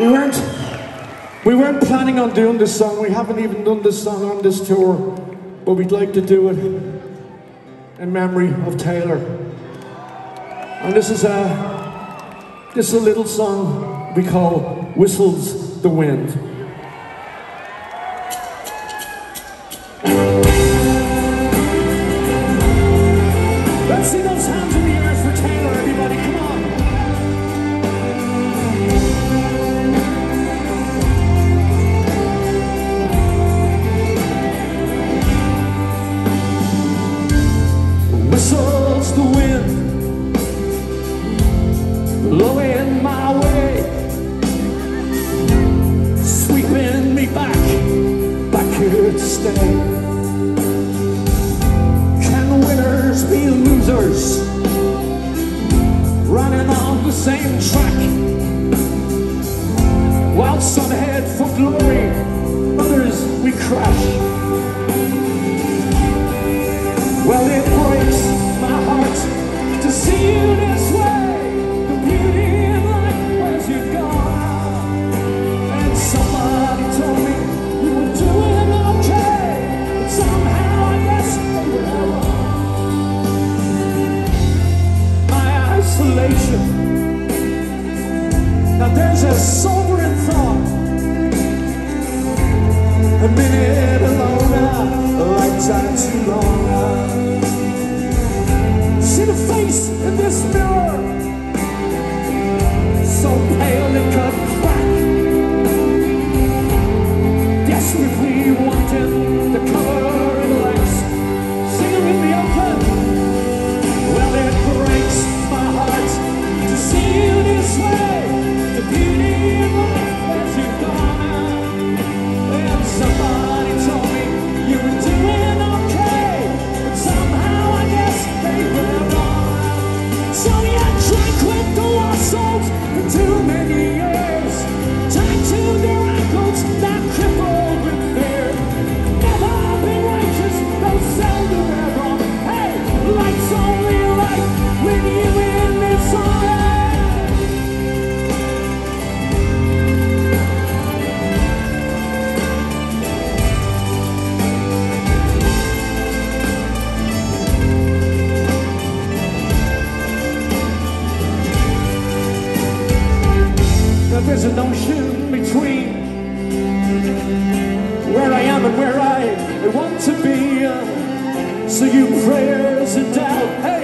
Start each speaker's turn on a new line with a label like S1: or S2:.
S1: We weren't we weren't planning on doing this song. We haven't even done this song on this tour, but we'd like to do it in memory of Taylor. And this is a this is a little song we call Whistles the Wind. Let's see those Whistles the wind, blowing my way, sweeping me back, back here to stay. Can winners be losers? Running on the same track. While some head for glory, others we crash. Isolation. There's an ocean between where I am and where I, want to be. So you prayers and doubt, hey,